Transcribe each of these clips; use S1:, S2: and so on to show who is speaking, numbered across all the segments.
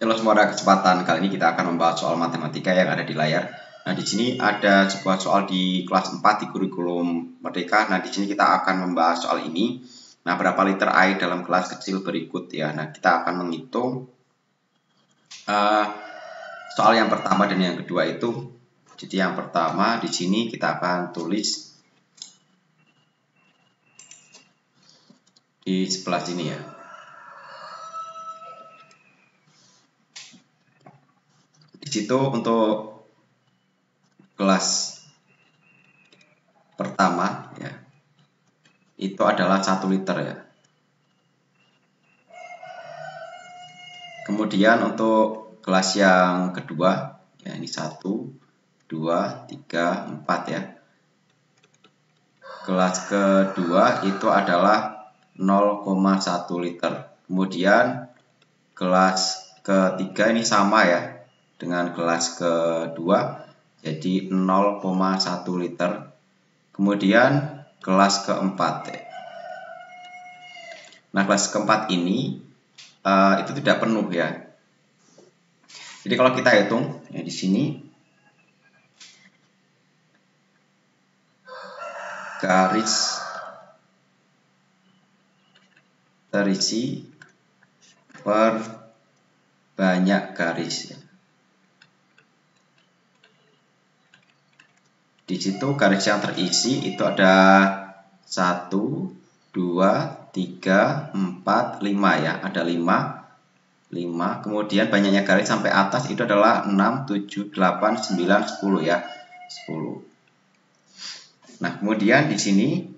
S1: Halo semua, ada kesempatan kali ini kita akan membahas soal matematika yang ada di layar. Nah, di sini ada sebuah soal di kelas 4 di kurikulum Merdeka. Nah, di sini kita akan membahas soal ini. Nah, berapa liter air dalam gelas kecil berikut ya. Nah, kita akan menghitung uh, soal yang pertama dan yang kedua itu. Jadi yang pertama di sini kita akan tulis di sebelah sini ya. Situ untuk kelas pertama ya itu adalah satu liter ya. Kemudian untuk kelas yang kedua ya ini satu, dua, tiga, empat ya. Kelas kedua itu adalah 0,1 liter. Kemudian kelas ketiga ini sama ya dengan gelas kedua jadi 0,1 liter. Kemudian gelas keempat. Nah gelas keempat ini uh, itu tidak penuh ya. Jadi kalau kita hitung ya di sini garis terisi per banyak garis ya. Di situ garis yang terisi itu ada 1, 2, 3, 4, 5 ya. Ada 5. 5. Kemudian banyaknya garis sampai atas itu adalah 6, 7, 8, 9, 10 ya. 10. Nah, kemudian di sini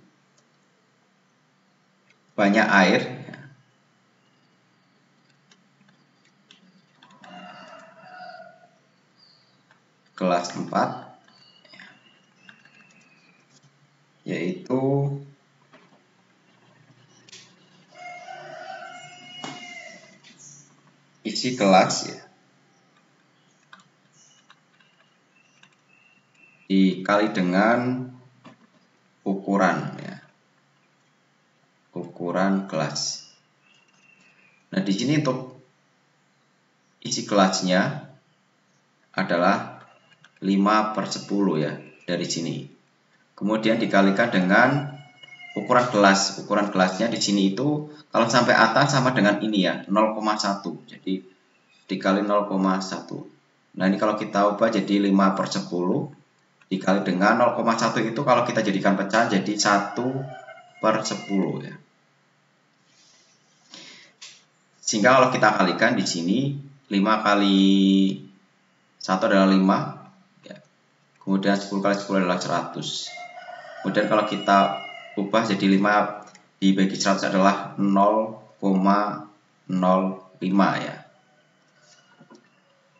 S1: banyak air kelas 4 yaitu isi kelas ya. Dikali dengan ukuran ya. Ukuran kelas. Nah di sini untuk isi kelasnya adalah 5 per 10 ya dari sini. Kemudian dikalikan dengan ukuran gelas. Ukuran gelasnya di sini itu kalau sampai atas sama dengan ini ya, 0,1. Jadi dikali 0,1. Nah, ini kalau kita ubah jadi 5 per 10 dikali dengan 0,1 itu kalau kita jadikan pecahan jadi 1 per 10 ya. Sehingga kalau kita kalikan di sini 5 kali 1 adalah 5 ya. Kemudian 10 kali 10 adalah 100 kemudian kalau kita ubah jadi 5 dibagi 100 adalah 0,05 ya.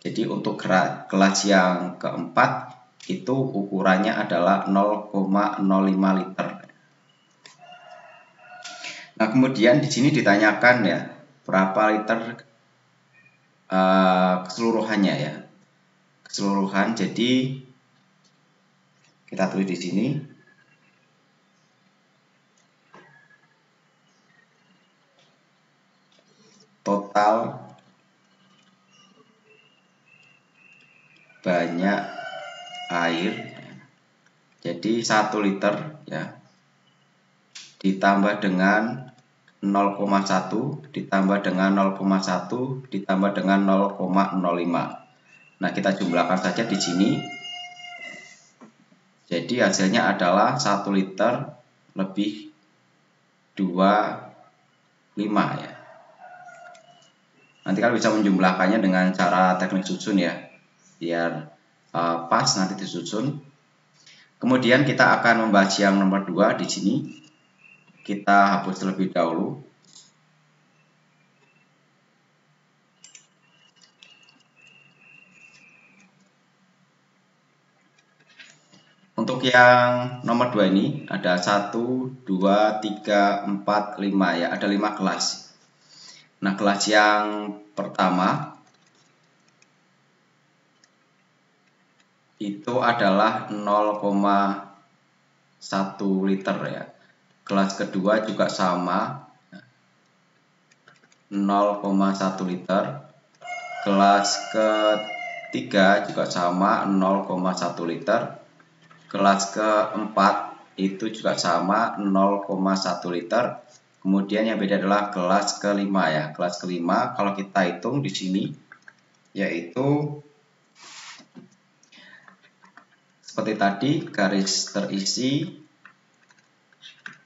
S1: Jadi untuk kelas yang keempat itu ukurannya adalah 0,05 liter. Nah kemudian di sini ditanyakan ya berapa liter uh, keseluruhannya ya. Keseluruhan jadi kita tulis di sini total banyak air jadi 1 liter ya ditambah dengan 0,1 ditambah dengan 0,1 ditambah dengan 0,05 nah kita jumlahkan saja di sini. Jadi hasilnya adalah 1 liter lebih 25 ya nanti kalian bisa menjumlahkannya dengan cara teknik susun ya. Biar uh, pas nanti disusun. Kemudian kita akan membahas yang nomor 2 di sini. Kita hapus terlebih dahulu. Untuk yang nomor 2 ini ada 1, 2, 3, 4, 5 ya, ada 5 kelas. Nah, kelas yang pertama itu adalah 0,1 liter ya. Kelas kedua juga sama 0,1 liter. kelas ketiga juga sama 0,1 liter kelas keempat itu juga sama 0,1 liter kemudian yang beda adalah kelas kelima ya. Kelas kelima kalau kita hitung di sini yaitu seperti tadi garis terisi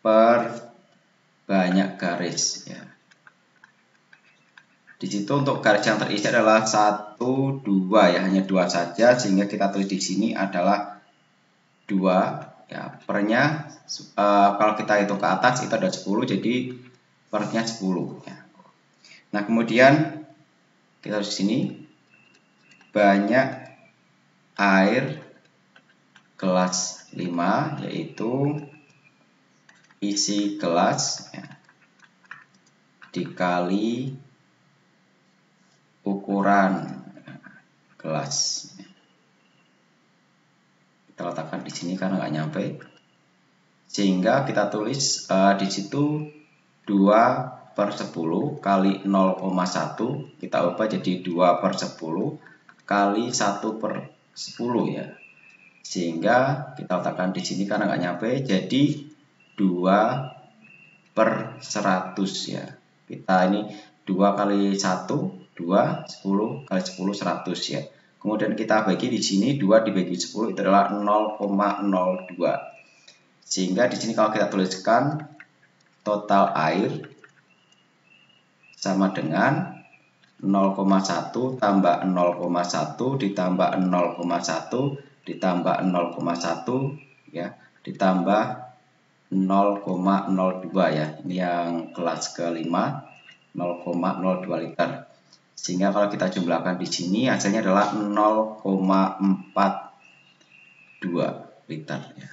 S1: per banyak garis ya. Di situ untuk garis yang terisi adalah satu dua ya. Hanya dua saja sehingga kita tulis di sini adalah dua ya pernya uh, kalau kita hitung ke atas itu ada 10 jadi pernya 10 ya. Nah, kemudian kita di sini banyak air kelas 5 yaitu isi kelas ya, dikali ukuran gelas. Kita letakkan di sini karena nggak nyampe. Sehingga kita tulis uh, di situ 2 per 10 kali 0,1 kita ubah jadi 2 per 10 kali 1 per 10 ya. Sehingga kita letakkan di sini karena nggak nyampe jadi 2 per 100 ya. Kita ini 2 kali 1 2, 10 kali 10, 100 ya. Kemudian kita bagi di sini 2 dibagi 10 itu adalah 0,02. Sehingga di sini kalau kita tuliskan total air sama dengan 0,1 tambah 0,1 ditambah 0,1 ditambah 0,1 ya ditambah 0,02 ya ini yang kelas kelima 0,02 liter sehingga kalau kita jumlahkan di sini hasilnya adalah 0,42 liter. Ya.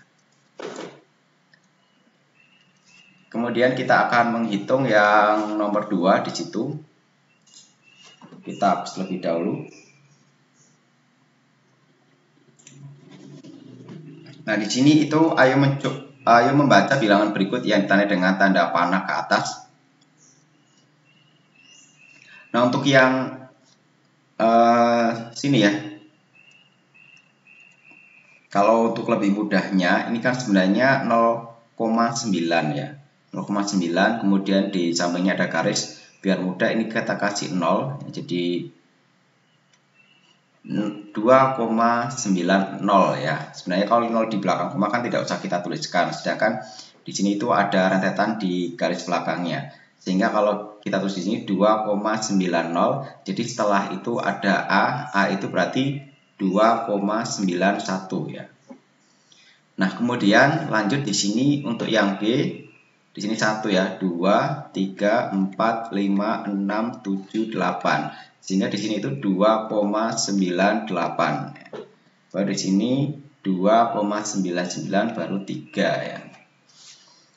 S1: Kemudian kita akan menghitung yang nomor 2 di situ. Kita hapus lebih dahulu. Nah, di sini itu ayo, ayo membaca bilangan berikut yang ditandai dengan tanda panah ke atas Nah untuk yang uh, sini ya, kalau untuk lebih mudahnya ini kan sebenarnya 0,9 ya, 0,9 kemudian di sampingnya ada garis. Biar mudah ini kita kasih 0 jadi 2,90 ya. Sebenarnya kalau 0 di belakang koma kan tidak usah kita tuliskan, sedangkan di sini itu ada rentetan di garis belakangnya. Sehingga kalau kita tulis di sini 2,90, jadi setelah itu ada A, A itu berarti 2,91 ya. Nah, kemudian lanjut di sini untuk yang B, di sini satu ya, 2, 3, 4, 5, 6, 7, 8. Sehingga di sini itu 2,98. Baru di sini 2,99 baru 3 ya.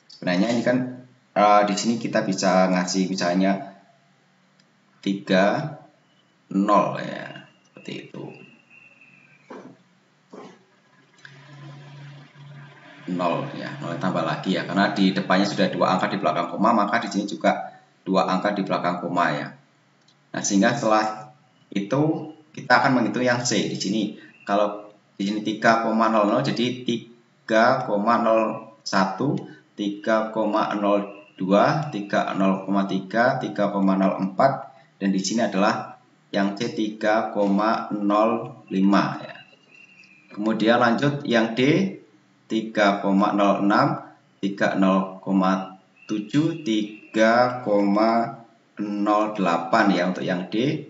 S1: Sebenarnya ini kan uh, di sini kita bisa ngasih misalnya 3 0 ya. Seperti itu. 0 ya. 0 tambah lagi ya. Karena di depannya sudah dua angka di belakang koma maka di sini juga dua angka di belakang koma ya. Nah sehingga setelah itu kita akan menghitung yang C. Di sini kalau di sini 3,00 jadi 3,01 3,02 2, 3, 0,3, 3,04 dan di sini adalah yang C 3,05 ya. Kemudian lanjut yang D 3,06, 3,07, 3,08 ya untuk yang D.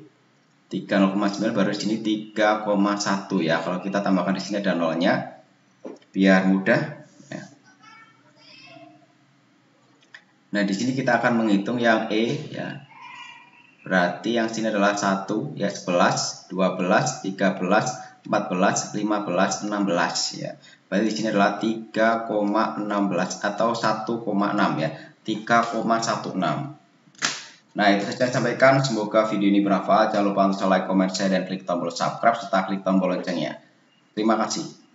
S1: 3,09 baru di sini 3,1 ya. Kalau kita tambahkan di sini ada nolnya biar mudah Nah, di sini kita akan menghitung yang E ya. Berarti yang sini adalah 1 ya 11, 12, 13, 14, 15, 16 ya. Berarti di sini adalah 3,16 atau 1,6 ya. 3,16. Nah, itu saja saya sampaikan. Semoga video ini bermanfaat. Jangan lupa untuk like, comment, share, dan klik tombol subscribe serta klik tombol loncengnya. Terima kasih.